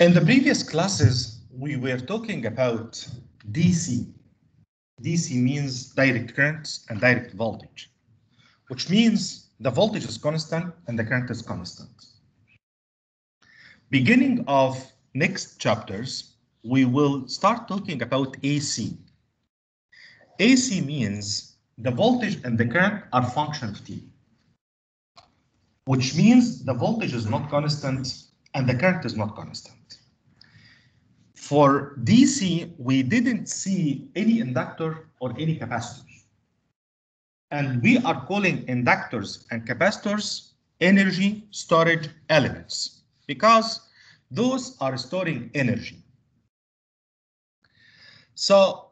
In the previous classes, we were talking about DC. DC means direct current and direct voltage, which means the voltage is constant and the current is constant. Beginning of next chapters, we will start talking about AC. AC means the voltage and the current are function of T, which means the voltage is not constant and the current is not constant. For DC, we didn't see any inductor or any capacitor. And we are calling inductors and capacitors energy storage elements because those are storing energy. So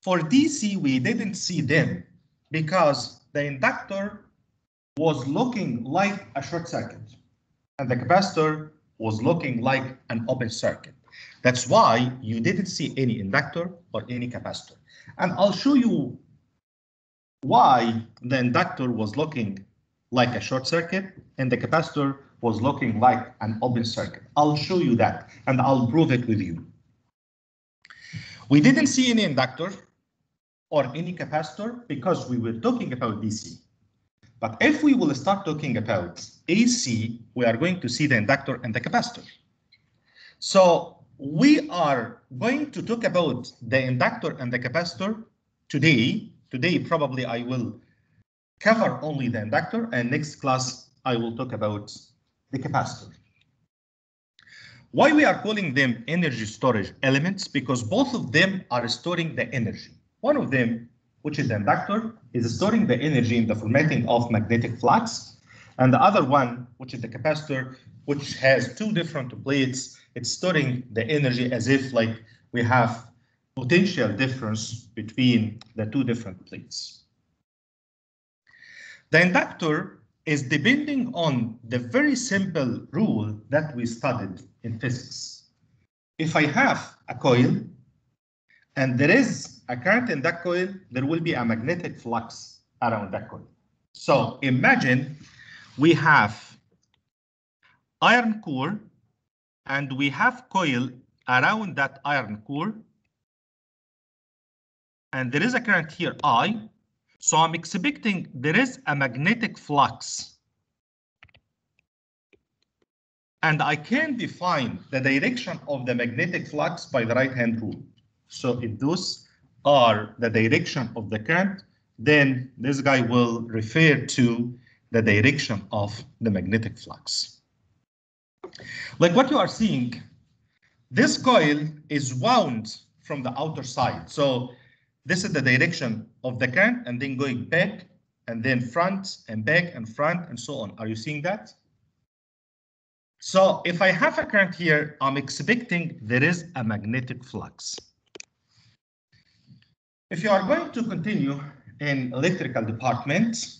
for DC, we didn't see them because the inductor was looking like a short circuit and the capacitor was looking like an open circuit. That's why you didn't see any inductor or any capacitor. And I'll show you why the inductor was looking like a short circuit and the capacitor was looking like an open circuit. I'll show you that and I'll prove it with you. We didn't see any inductor or any capacitor because we were talking about DC. But if we will start talking about AC, we are going to see the inductor and the capacitor. So we are going to talk about the inductor and the capacitor today. Today, probably I will cover only the inductor and next class I will talk about the capacitor. Why we are calling them energy storage elements? Because both of them are storing the energy. One of them, which is the inductor, is storing the energy in the formatting of magnetic flux. And the other one, which is the capacitor, which has two different plates it's storing the energy as if like we have potential difference between the two different plates. The inductor is depending on the very simple rule that we studied in physics. If I have a coil and there is a current in that coil, there will be a magnetic flux around that coil. So imagine we have iron core and we have coil around that iron core. And there is a current here, I. So I'm expecting there is a magnetic flux. And I can define the direction of the magnetic flux by the right-hand rule. So those are the direction of the current, then this guy will refer to the direction of the magnetic flux. Like what you are seeing, this coil is wound from the outer side. So this is the direction of the current and then going back and then front and back and front and so on. Are you seeing that? So if I have a current here, I'm expecting there is a magnetic flux. If you are going to continue in electrical department,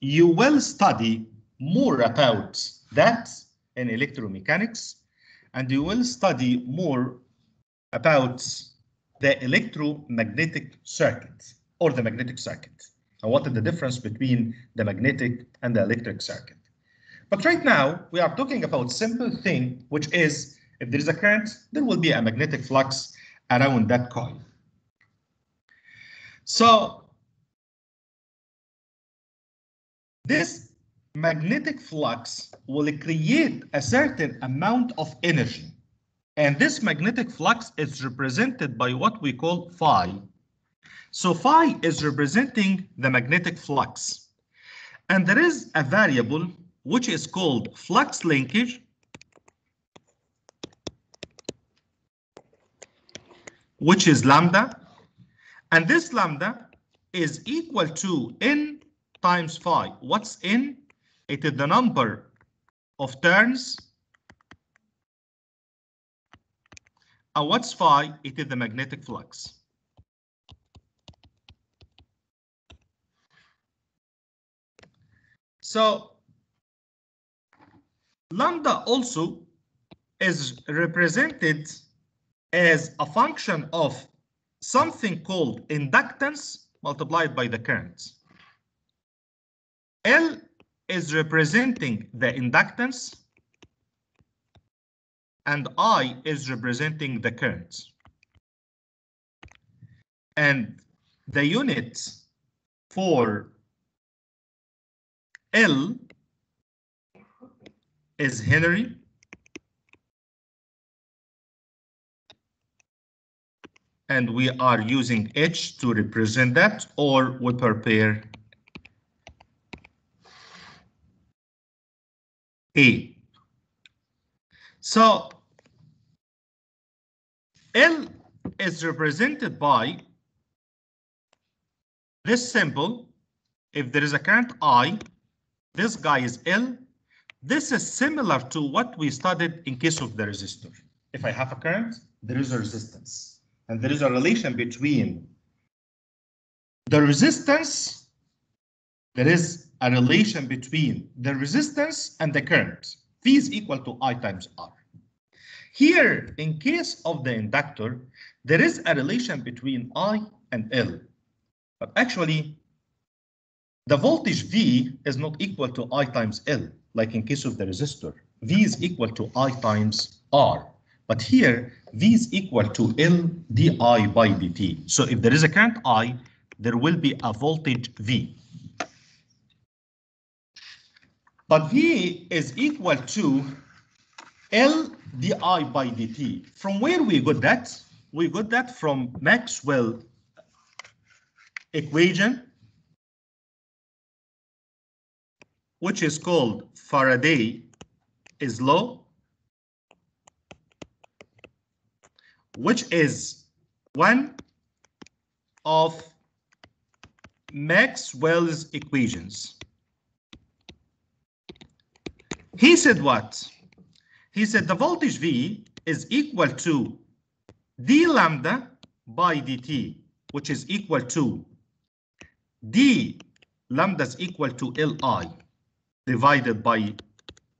you will study more about that in electromechanics, and you will study more about the electromagnetic circuit or the magnetic circuit and what is the difference between the magnetic and the electric circuit. But right now, we are talking about simple thing, which is if there is a current, there will be a magnetic flux around that coil. So this magnetic flux will create a certain amount of energy. And this magnetic flux is represented by what we call phi. So phi is representing the magnetic flux. And there is a variable which is called flux linkage which is lambda. And this lambda is equal to n times phi. What's n? It is the number of turns. And what's phi? It is the magnetic flux. So lambda also is represented as a function of something called inductance multiplied by the current. L is representing the inductance and I is representing the current. And the unit for L is Henry. And we are using H to represent that, or we prepare A. So L is represented by this symbol. If there is a current I, this guy is L. This is similar to what we studied in case of the resistor. If I have a current, there is a resistance. And there is a relation between the resistance, there is a relation between the resistance and the current. V is equal to I times R. Here, in case of the inductor, there is a relation between I and L. But actually, the voltage V is not equal to I times L, like in case of the resistor. V is equal to I times R. But here, V is equal to L di by dt. So if there is a current I, there will be a voltage V. But V is equal to L di by dt. From where we got that? We got that from Maxwell equation, which is called Faraday is law, which is one of Maxwell's equations. He said what? He said the voltage V is equal to d lambda by dt, which is equal to d lambda is equal to Li divided by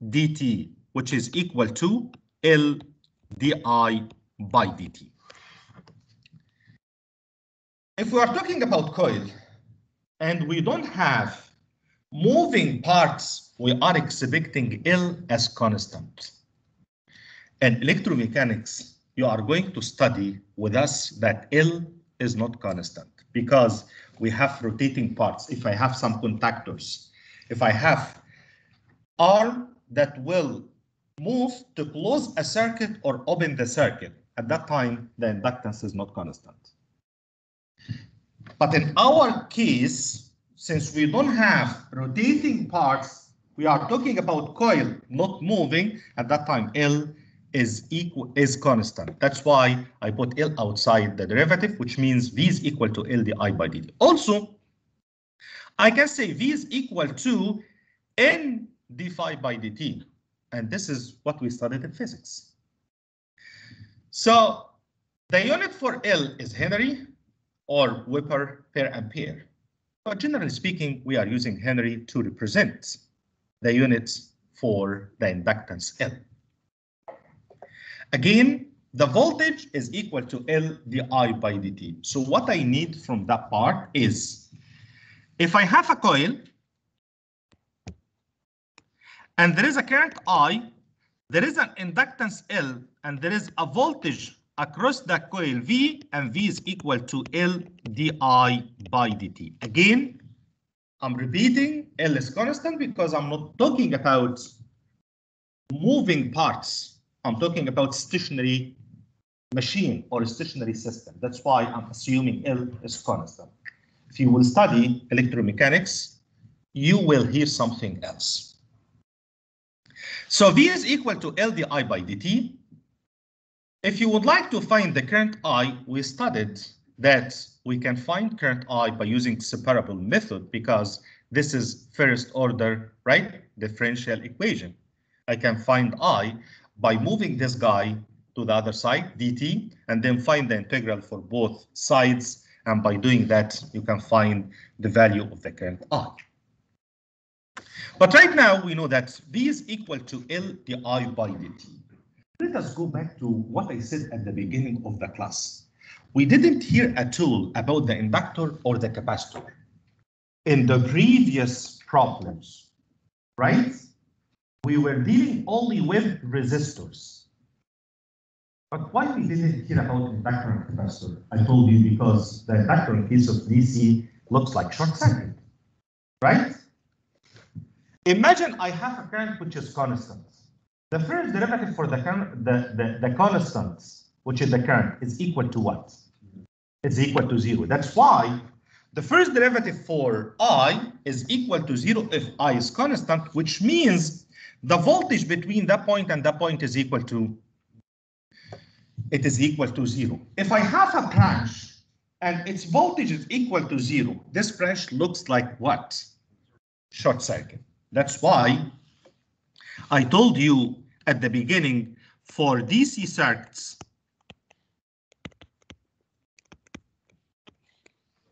dt, which is equal to L di by dt. If we are talking about coil and we don't have moving parts, we are expecting L as constant. And electromechanics, you are going to study with us that L is not constant because we have rotating parts. If I have some contactors, if I have arm that will move to close a circuit or open the circuit, at that time, the inductance is not constant. But in our case, since we don't have rotating parts, we are talking about coil not moving. At that time, L is equal is constant. That's why I put L outside the derivative, which means V is equal to L di by dt. Also, I can say V is equal to N d phi by dt. And this is what we studied in physics. So the unit for L is Henry or Weber per ampere. But generally speaking, we are using Henry to represent the units for the inductance L. Again, the voltage is equal to L di by dt. So what I need from that part is, if I have a coil, and there is a current I, there is an inductance L, and there is a voltage across the coil V, and V is equal to L di by dt. Again, I'm repeating L is constant because I'm not talking about moving parts. I'm talking about stationary machine or stationary system. That's why I'm assuming L is constant. If you will study electromechanics, you will hear something else. So V is equal to L di by dt. If you would like to find the current I, we studied that we can find current I by using separable method because this is first order, right? Differential equation. I can find I by moving this guy to the other side, dt, and then find the integral for both sides. And by doing that, you can find the value of the current I. But right now, we know that V is equal to L di by dt. Let us go back to what I said at the beginning of the class. We didn't hear at all about the inductor or the capacitor in the previous problems, right? We were dealing only with resistors. But why we didn't hear about inductor and capacitor? I told you because the inductor in case of DC looks like short circuit, right? Imagine I have a current which is constant. The first derivative for the current, the, the, the constants, which is the current, is equal to what? It's equal to zero. That's why the first derivative for I is equal to zero if I is constant, which means the voltage between that point and that point is equal to it is equal to zero. If I have a branch and its voltage is equal to zero, this branch looks like what? Short circuit. That's why I told you at the beginning for DC circuits,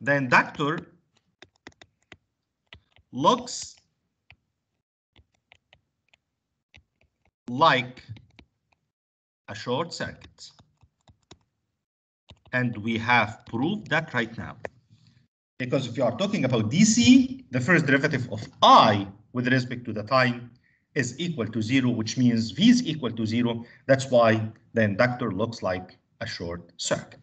the inductor looks like a short circuit. And we have proved that right now. Because if you are talking about DC, the first derivative of I with respect to the time is equal to zero, which means V is equal to zero. That's why the inductor looks like a short circuit.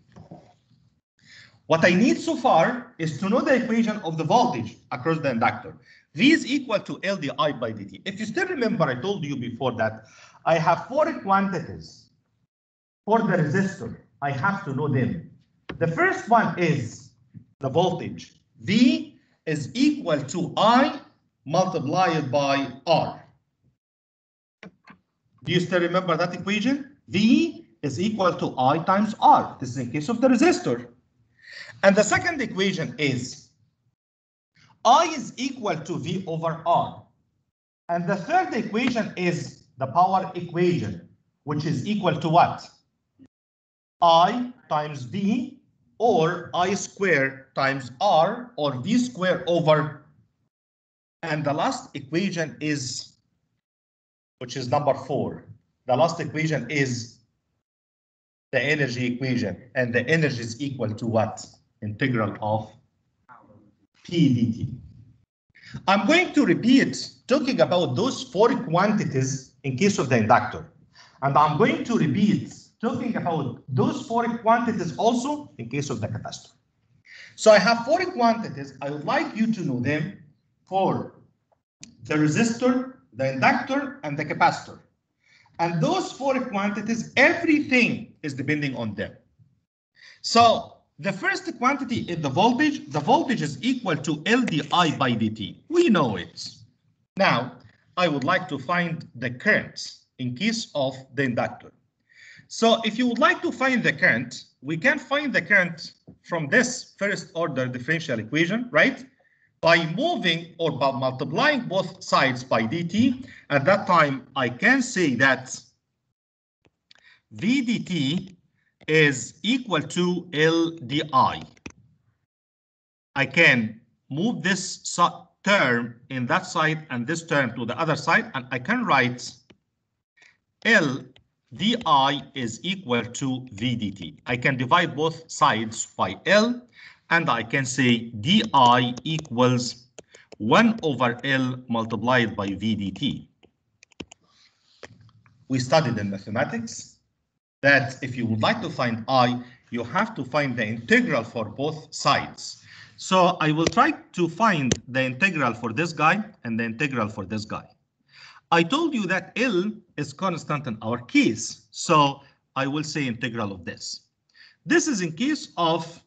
What I need so far is to know the equation of the voltage across the inductor. V is equal to LdI by dt. If you still remember, I told you before that I have four quantities for the resistor. I have to know them. The first one is the voltage. V is equal to I multiplied by R. Do you still remember that equation? V is equal to I times R. This is in case of the resistor. And the second equation is I is equal to V over R. And the third equation is the power equation, which is equal to what? I times V or I square times R or V square over. And the last equation is, which is number four. The last equation is the energy equation. And the energy is equal to what? Integral of P dt. I'm going to repeat talking about those four quantities in case of the inductor. And I'm going to repeat talking about those four quantities also in case of the capacitor. So I have four quantities. I would like you to know them for the resistor, the inductor, and the capacitor. And those four quantities, everything is depending on them. So the first quantity is the voltage. The voltage is equal to LdI by dt. We know it. Now, I would like to find the current in case of the inductor. So if you would like to find the current, we can find the current from this first order differential equation, right? By moving or by multiplying both sides by dt, at that time I can say that VDT is equal to LDI. I can move this term in that side and this term to the other side, and I can write L di is equal to vdt. I can divide both sides by L and I can say di equals 1 over L multiplied by vdt. We studied in mathematics that if you would like to find I, you have to find the integral for both sides. So I will try to find the integral for this guy and the integral for this guy. I told you that L is constant in our case, so I will say integral of this. This is in case of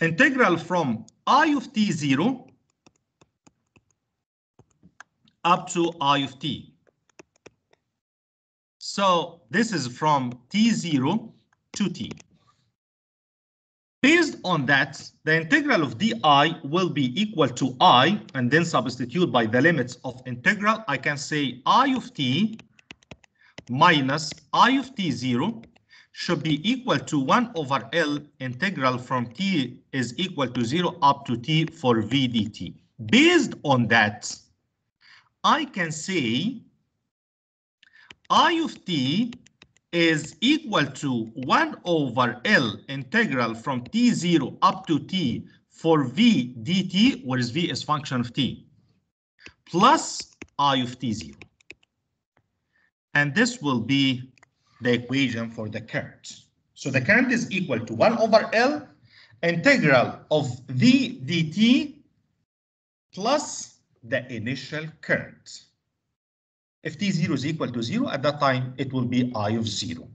integral from I of t0 up to I of t. So this is from t0 to t. Based on that, the integral of di will be equal to i, and then substitute by the limits of integral. I can say i of t minus i of t0 should be equal to 1 over L integral from t is equal to 0 up to t for v dt. Based on that, I can say i of t is equal to 1 over L integral from t0 up to t for v dt, where is v is function of t, plus i of t0. And this will be the equation for the current. So the current is equal to 1 over L integral of V dt plus the initial current. If T0 is equal to 0, at that time it will be I of 0.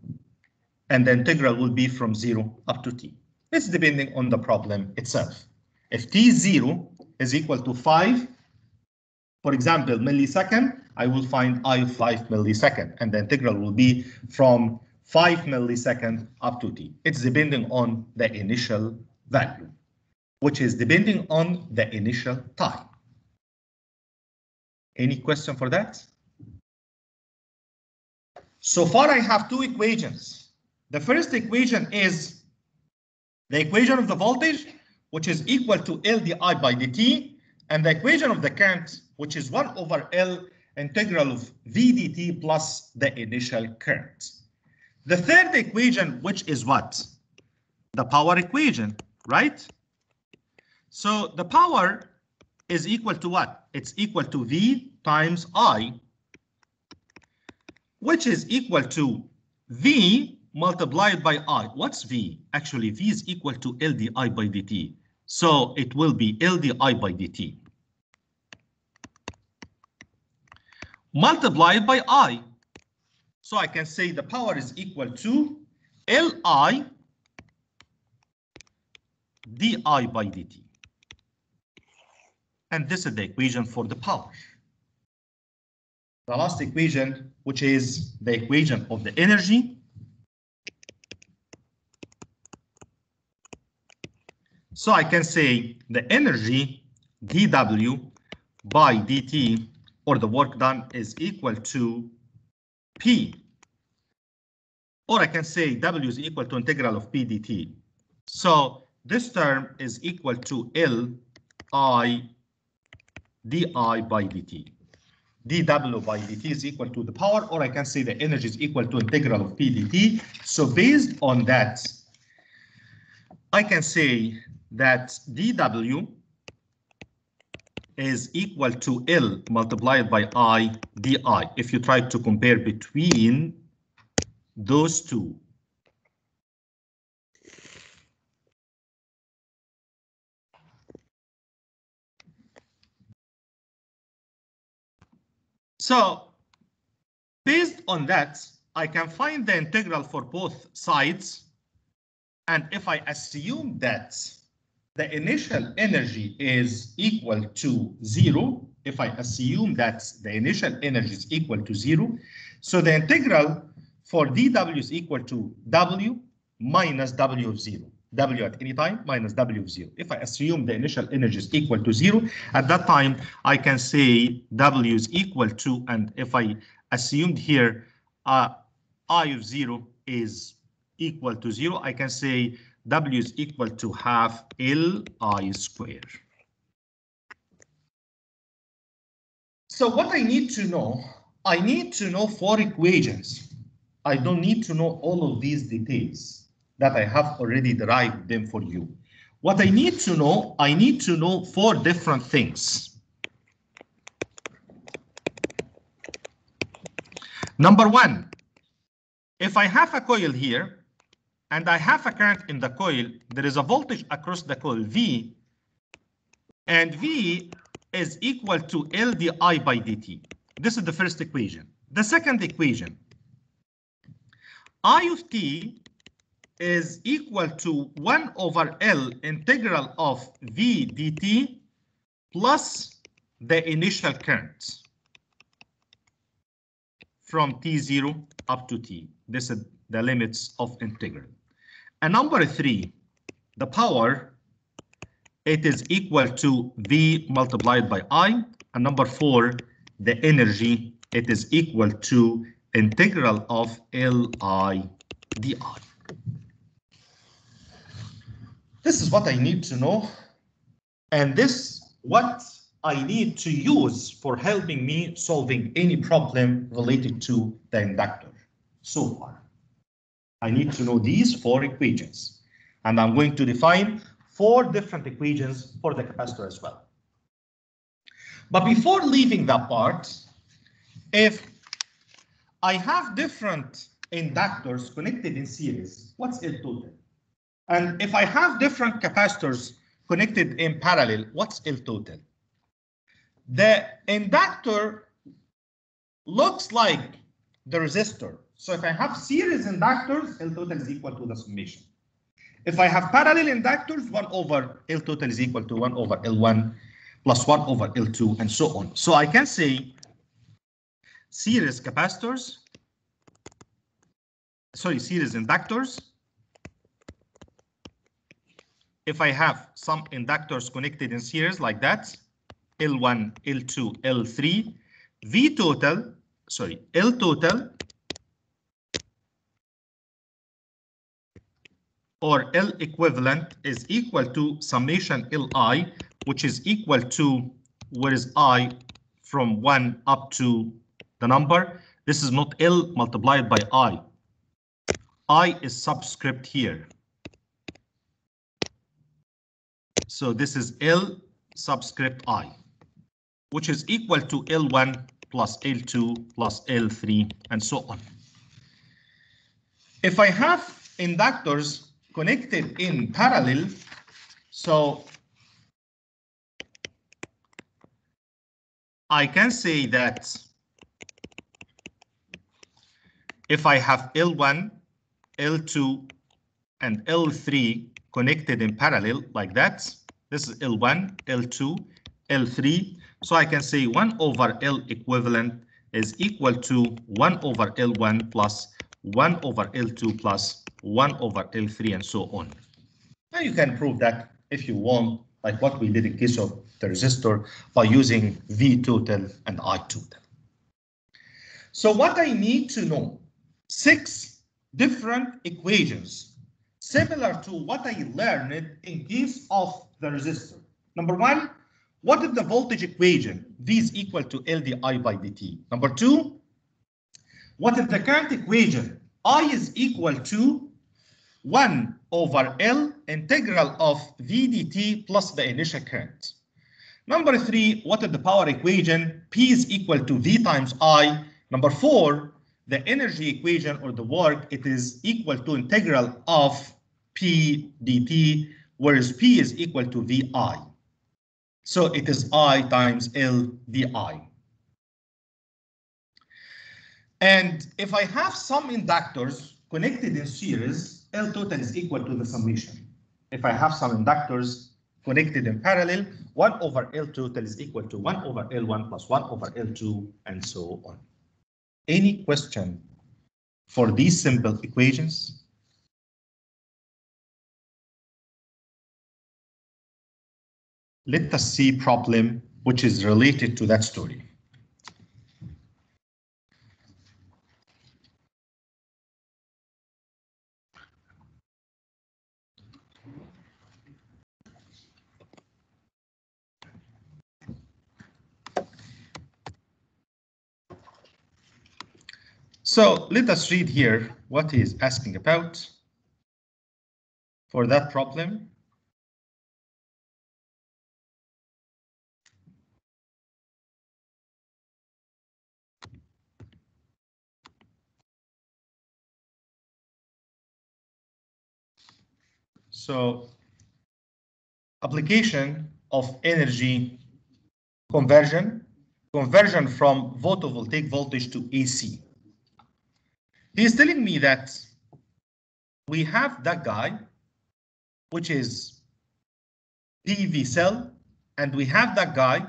And the integral will be from 0 up to T. It's depending on the problem itself. If T0 is equal to 5, for example, millisecond, I will find I of 5 millisecond, and the integral will be from 5 millisecond up to T. It's depending on the initial value, which is depending on the initial time. Any question for that? So far, I have two equations. The first equation is the equation of the voltage, which is equal to L di by dt, and the equation of the current, which is 1 over L integral of V dt plus the initial current. The third equation, which is what? The power equation, right? So the power is equal to what? It's equal to V times I, which is equal to V multiplied by I. What's V? Actually, V is equal to LdI by dt. So it will be LdI by dt. Multiplied by I. So I can say the power is equal to Li di by dt. And this is the equation for the power. The last equation, which is the equation of the energy. So I can say the energy dW by dt or the work done is equal to P. Or I can say W is equal to integral of P dt. So this term is equal to L I di by dt. dw by dt is equal to the power, or I can say the energy is equal to integral of P dt. So based on that, I can say that dw is equal to L multiplied by I di. If you try to compare between those two. So based on that, I can find the integral for both sides. And if I assume that the initial energy is equal to zero, if I assume that the initial energy is equal to zero, so the integral for dw is equal to w minus w of zero. W at any time minus W of zero. If I assume the initial energy is equal to zero, at that time I can say W is equal to, and if I assumed here uh, I of zero is equal to zero, I can say W is equal to half Li square. So what I need to know, I need to know four equations. I don't need to know all of these details that I have already derived them for you. What I need to know, I need to know four different things. Number one, if I have a coil here and I have a current in the coil, there is a voltage across the coil V, and V is equal to L di by dt. This is the first equation. The second equation, I of t is equal to 1 over L integral of V dt plus the initial current from T0 up to T. This is the limits of integral. And number three, the power, it is equal to V multiplied by I. And number four, the energy, it is equal to integral of Li di. This is what I need to know. And this what I need to use for helping me solving any problem related to the inductor so far. I need to know these four equations. And I'm going to define four different equations for the capacitor as well. But before leaving that part, if I have different inductors connected in series, what's L total? And if I have different capacitors connected in parallel, what's L total? The inductor looks like the resistor. So if I have series inductors, L total is equal to the summation. If I have parallel inductors, 1 over L total is equal to 1 over L1 plus 1 over L2 and so on. So I can say series capacitors, sorry, series inductors. If I have some inductors connected in series like that, L1, L2, L3, V total, sorry, L total or L equivalent is equal to summation Li, which is equal to where is I from 1 up to the number. This is not L multiplied by I. I is subscript here. So this is L subscript I, which is equal to L1 plus L2 plus L3 and so on. If I have inductors connected in parallel, so I can say that if I have L1, L2, and L3 connected in parallel like that, this is L1, L2, L3. So I can say 1 over L equivalent is equal to 1 over L1 plus 1 over L2 plus 1 over L3 and so on. Now you can prove that if you want, like what we did in case of the resistor by using V total and I total. So what I need to know, six different equations similar to what I learned in case of the resistor. Number one, what is the voltage equation? V is equal to LdI by dt. Number two, what is the current equation? I is equal to 1 over L integral of V dt plus the initial current. Number three, what is the power equation? P is equal to V times I. Number four, the energy equation or the work, it is equal to integral of P dt, whereas P is equal to VI. So it is I times L di. And if I have some inductors connected in series, L total is equal to the summation. If I have some inductors connected in parallel, 1 over L total is equal to 1 over L1 plus 1 over L2 and so on. Any question for these simple equations? Let us see problem which is related to that story. So let us read here what he is asking about for that problem. So application of energy conversion, conversion from photovoltaic voltage to AC. He is telling me that we have that guy, which is PV cell, and we have that guy.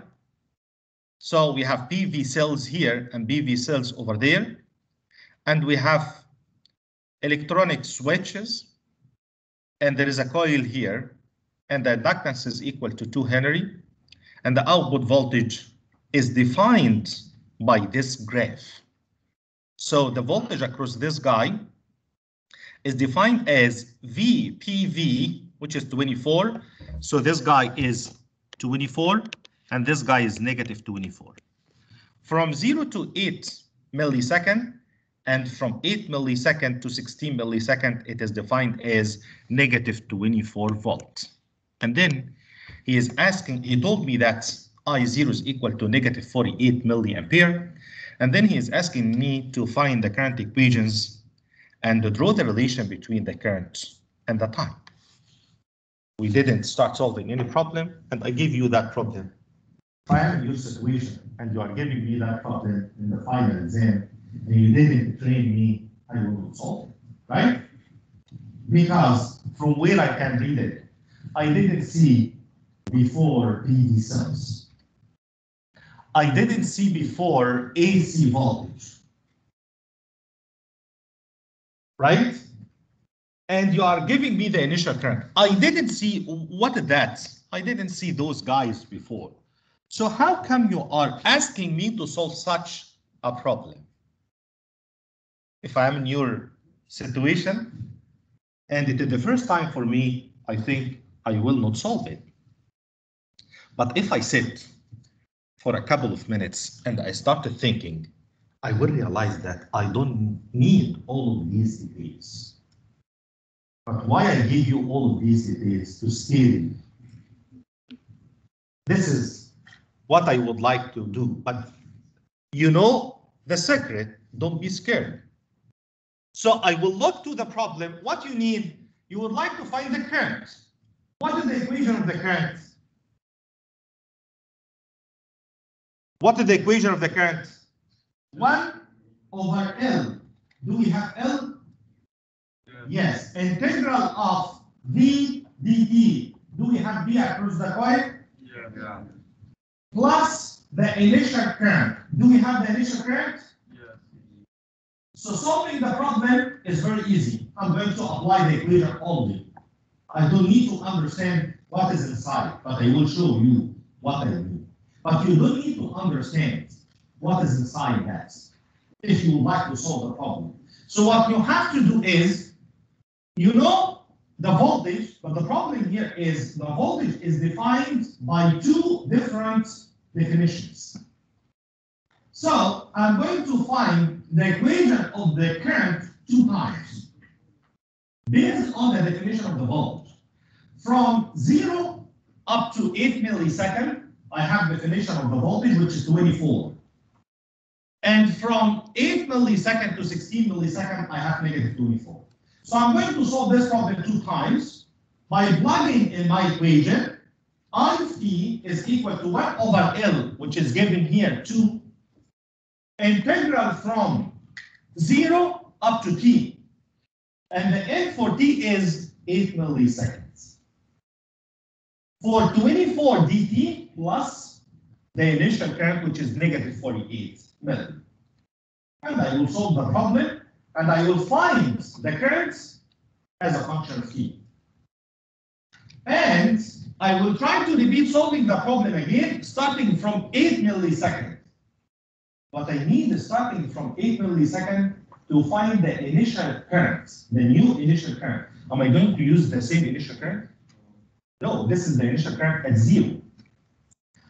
So we have PV cells here and PV cells over there. And we have electronic switches. And there is a coil here. And the inductance is equal to 2 Henry. And the output voltage is defined by this graph. So the voltage across this guy is defined as VPV, which is 24. So this guy is 24, and this guy is negative 24. From 0 to 8 millisecond, and from 8 millisecond to 16 millisecond, it is defined as negative 24 volt. And then he is asking, he told me that I0 is equal to negative 48 milliampere. And then he is asking me to find the current equations and to draw the relation between the current and the time. We didn't start solving any problem, and I give you that problem. I am your situation, and you are giving me that problem in the final exam, and you didn't train me, I will not solve it, right? Because from where I can read it, I didn't see before PV cells. I didn't see before AC voltage. Right? And you are giving me the initial current. I didn't see, what that? I didn't see those guys before. So how come you are asking me to solve such a problem? If I'm in your situation, and it is the first time for me, I think I will not solve it. But if I sit for a couple of minutes and I started thinking, I will realize that I don't need all of these details. But why I give you all of these details to steal? This is what I would like to do, but you know the secret, don't be scared. So I will look to the problem, what you need, you would like to find the current. What is the equation of the current? What is the equation of the current? 1 over L. Do we have L? Yes. Integral of V dt. Do we have V across the coil? Yeah. Plus the initial current. Do we have the initial current? Yeah. So solving the problem is very easy. I'm going to apply the equation only. I don't need to understand what is inside, but I will show you what I mean. But you don't need to understand what is inside that if you would like to solve the problem. So what you have to do is, you know the voltage, but the problem here is the voltage is defined by two different definitions. So I'm going to find the equation of the current two times based on the definition of the voltage. From 0 up to 8 millisecond, I have definition of the voltage, which is 24. And from 8 millisecond to 16 millisecond, I have negative 24. So I'm going to solve this problem two times by plugging in my equation. I t is equal to 1 over L, which is given here 2. Integral from 0 up to t. And the n for t is 8 milliseconds. For 24 dt plus the initial current, which is negative 48 milli. And I will solve the problem, and I will find the currents as a function of t. And I will try to repeat solving the problem again, starting from 8 milliseconds. But I need starting from 8 milliseconds to find the initial current, the new initial current. Am I going to use the same initial current? No, this is the initial current at zero.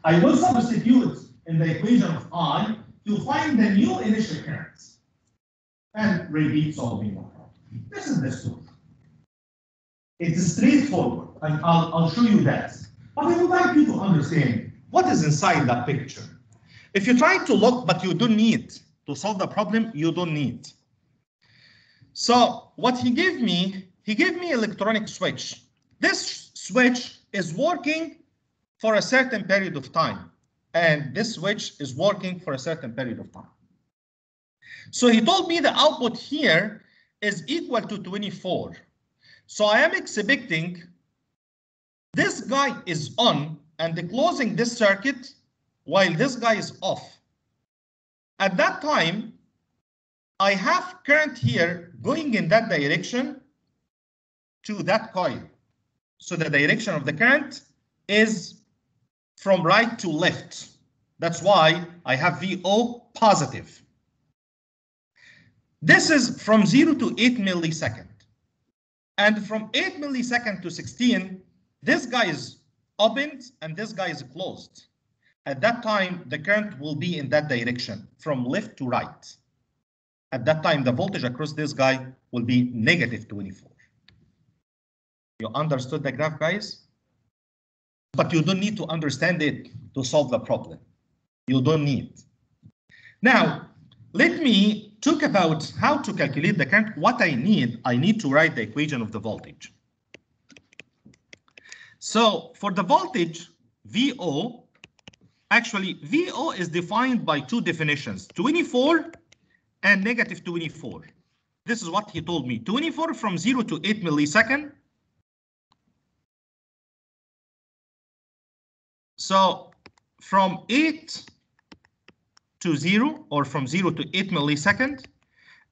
I will substitute in the equation of I to find the new initial current and repeat solving the problem. This is the story. It is straightforward, and I'll, I'll show you that. But I would like you to understand what is inside that picture. If you try to look, but you don't need to solve the problem, you don't need. So what he gave me, he gave me electronic switch. This switch is working for a certain period of time, and this switch is working for a certain period of time. So he told me the output here is equal to 24. So I am expecting this guy is on and the closing this circuit while this guy is off. At that time, I have current here going in that direction to that coil. So the direction of the current is from right to left. That's why I have VO positive. This is from 0 to 8 millisecond. And from 8 millisecond to 16, this guy is opened and this guy is closed. At that time, the current will be in that direction, from left to right. At that time, the voltage across this guy will be negative 24. You understood the graph, guys? But you don't need to understand it to solve the problem. You don't need. Now, let me talk about how to calculate the current, what I need, I need to write the equation of the voltage. So for the voltage, VO, actually VO is defined by two definitions, 24 and negative 24. This is what he told me, 24 from 0 to 8 millisecond. So from 8 to 0 or from 0 to 8 millisecond.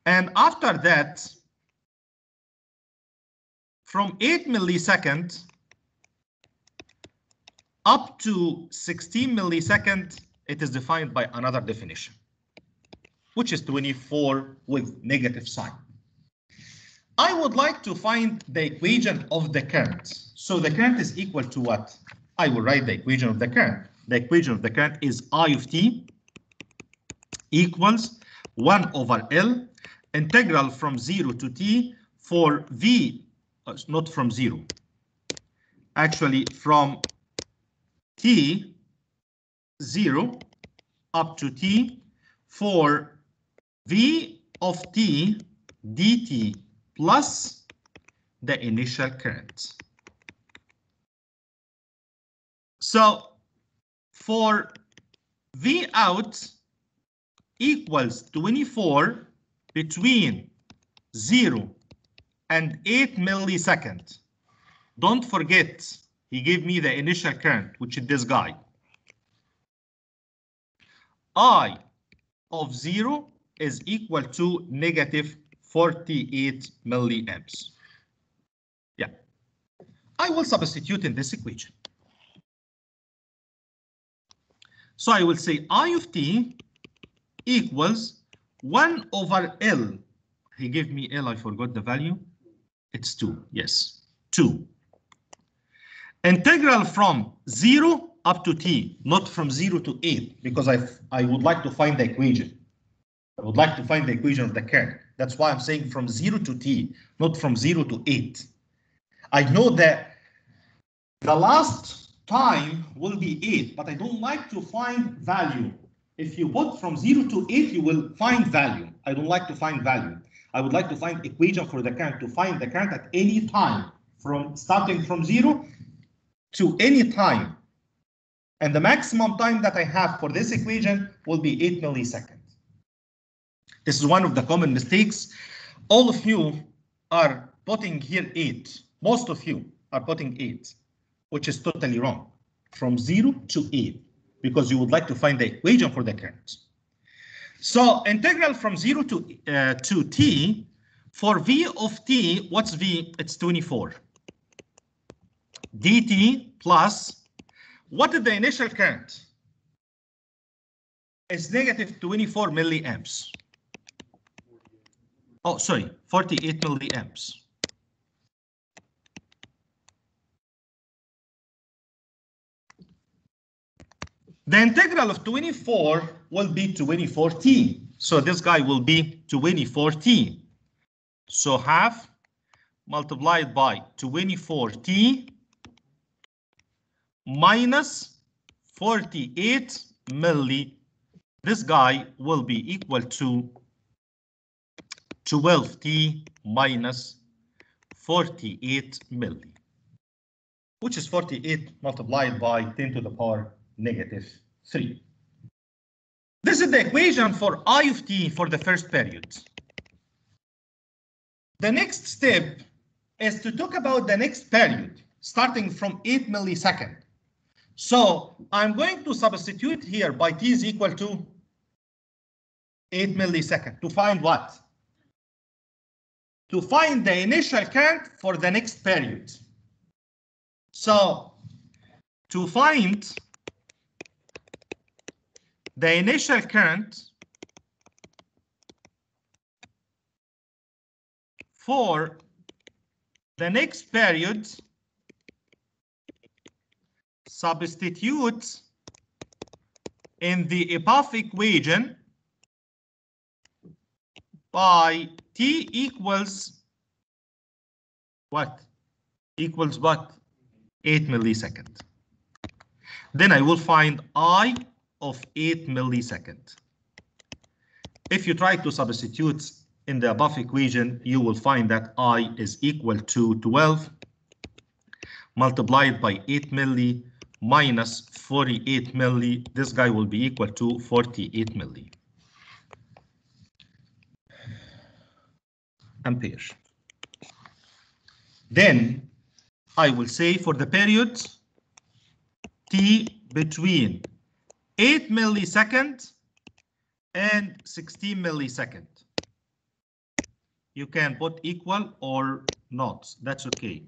And after that, from 8 millisecond up to 16 millisecond, it is defined by another definition, which is 24 with negative sign. I would like to find the equation of the current. So the current is equal to what? I will write the equation of the current. The equation of the current is I of t equals 1 over L integral from 0 to t for V, uh, not from 0, actually from t 0 up to t for V of t dt plus the initial current. So for V out equals 24 between 0 and 8 milliseconds. Don't forget, he gave me the initial current, which is this guy. I of 0 is equal to negative 48 milliamps. Yeah. I will substitute in this equation. So I will say I of t equals 1 over L. He gave me L, I forgot the value. It's 2, yes, 2. Integral from 0 up to t, not from 0 to 8, because I, I would like to find the equation. I would like to find the equation of the current. That's why I'm saying from 0 to t, not from 0 to 8. I know that the last time will be 8, but I don't like to find value. If you put from 0 to 8, you will find value. I don't like to find value. I would like to find equation for the current, to find the current at any time, from starting from 0 to any time. And the maximum time that I have for this equation will be 8 milliseconds. This is one of the common mistakes. All of you are putting here 8. Most of you are putting 8, which is totally wrong. From 0 to 8, because you would like to find the equation for the current. So integral from 0 to, uh, to t, for v of t, what's v? It's 24. dt plus, what is the initial current? It's negative 24 milliamps. Oh, sorry, 48 milliamps. The integral of 24 will be 24t. So this guy will be 24t. So half multiplied by 24t minus 48 milli. This guy will be equal to 12t minus 48 milli, which is 48 multiplied by 10 to the power negative 3. This is the equation for I of t for the first period. The next step is to talk about the next period, starting from 8 millisecond. So I'm going to substitute here by t is equal to 8 millisecond to find what? To find the initial current for the next period. So to find the initial current for the next period substitutes in the above equation by t equals what? Equals what? 8 millisecond. Then I will find I of 8 millisecond if you try to substitute in the above equation, you will find that I is equal to 12 multiplied by 8 milli minus 48 milli. This guy will be equal to 48 milli. Ampere. Then I will say for the period T between 8 millisecond and 16 millisecond. You can put equal or not, that's okay.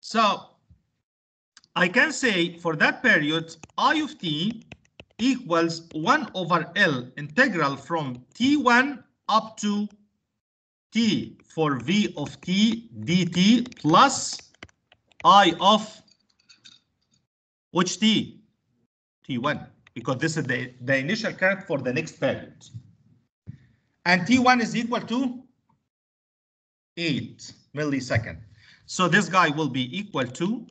So I can say for that period, I of t equals 1 over L integral from T1 up to T for V of t dt plus I of which t? T1, because this is the, the initial current for the next period. And T1 is equal to 8 millisecond. So this guy will be equal to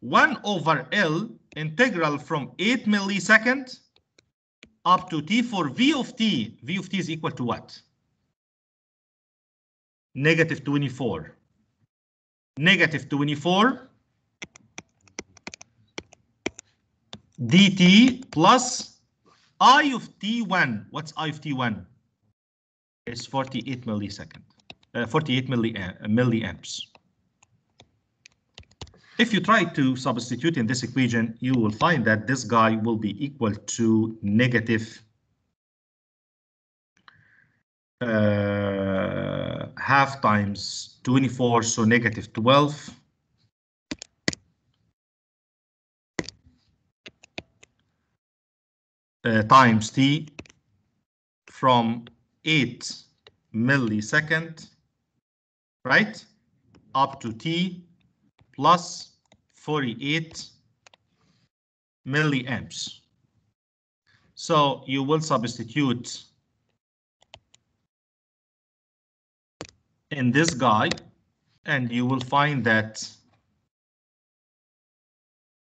1 over L integral from 8 millisecond up to T for V of T. V of T is equal to what? Negative 24. Negative 24 dt plus I of T1. What's I of T1? It's 48 millisecond, uh, 48 milli milliamps. If you try to substitute in this equation, you will find that this guy will be equal to negative uh, half times 24, so negative 12. Uh, times t from 8 millisecond, right, up to t plus 48 milliamps. So you will substitute in this guy and you will find that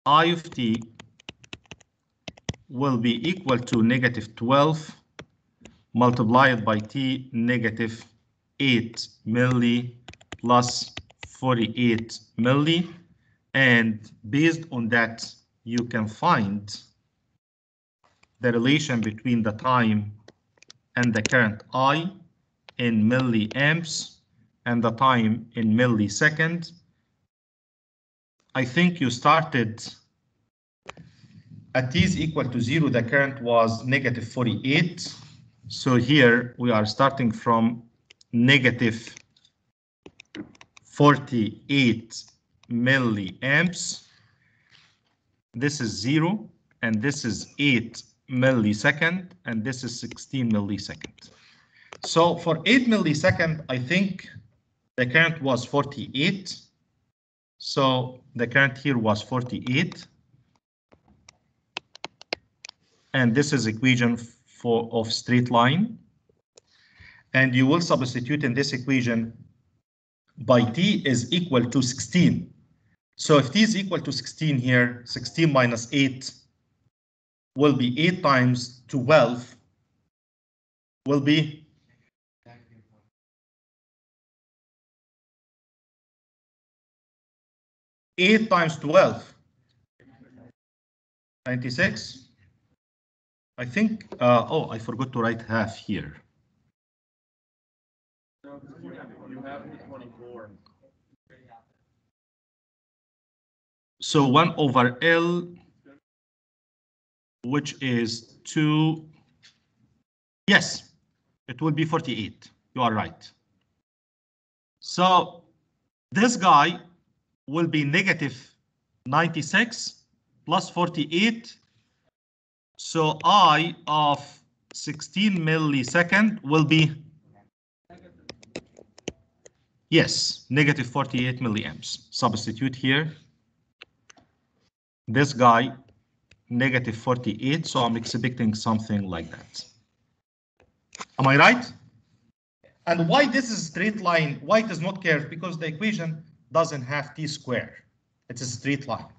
I of t will be equal to negative 12 multiplied by t negative 8 milli plus 48 milli and based on that you can find the relation between the time and the current I in milliamps and the time in millisecond. I think you started at t is equal to zero, the current was negative 48. So here we are starting from negative 48 milliamps. This is zero, and this is 8 millisecond, and this is 16 millisecond. So for 8 millisecond, I think the current was 48. So the current here was 48. And this is equation for of straight line. And you will substitute in this equation by t is equal to 16. So if t is equal to 16 here, 16 minus 8 will be 8 times 12 will be Eight times twelve. Ninety-six. I think, uh, oh, I forgot to write half here. So one over L, which is two. Yes, it will be 48. You are right. So this guy will be negative 96 plus 48. So I of 16 millisecond will be Yes, negative 48 milliamps. Substitute here. This guy, negative 48, so I'm expecting something like that. Am I right? And why this is straight line, why it is not curved? Because the equation doesn't have t square. It's a straight line.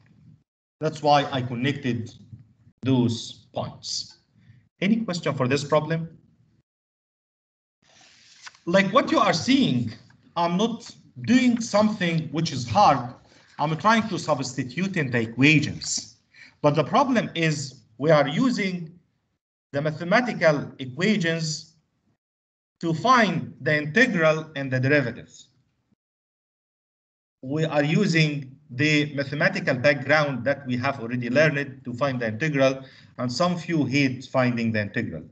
That's why I connected those points. Any question for this problem? Like what you are seeing, I'm not doing something which is hard. I'm trying to substitute in the equations. But the problem is we are using the mathematical equations to find the integral and the derivatives. We are using the mathematical background that we have already learned to find the integral, and some few hate finding the integral.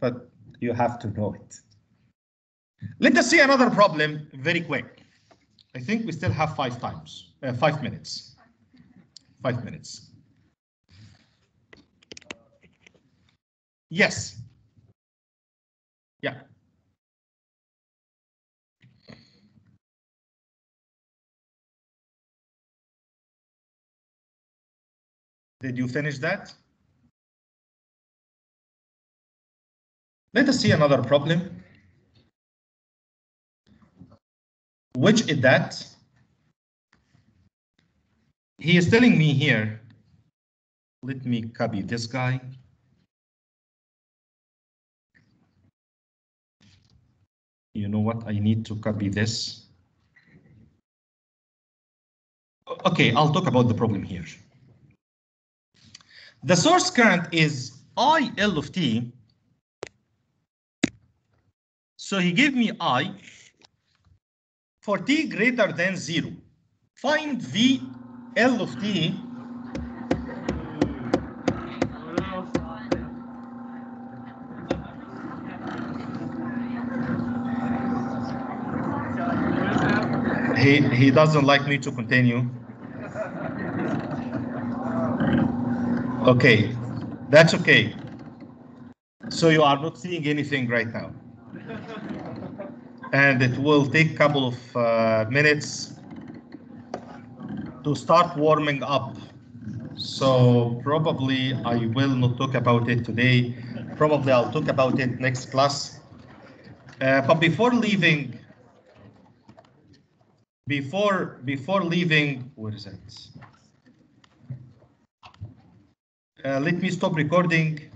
But you have to know it. Let us see another problem very quick. I think we still have five times, uh, five minutes. Five minutes. Yes. Yeah. Did you finish that? Let us see another problem. Which is that? He is telling me here. Let me copy this guy. You know what? I need to copy this. Okay, I'll talk about the problem here. The source current is IL of t. So he gave me I for t greater than 0. Find V L of t he he doesn't like me to continue. Okay, that's okay. So you are not seeing anything right now. And it will take a couple of uh, minutes to start warming up. So probably I will not talk about it today. Probably I'll talk about it next class. Uh, but before leaving, before before leaving, where is it? Uh, let me stop recording.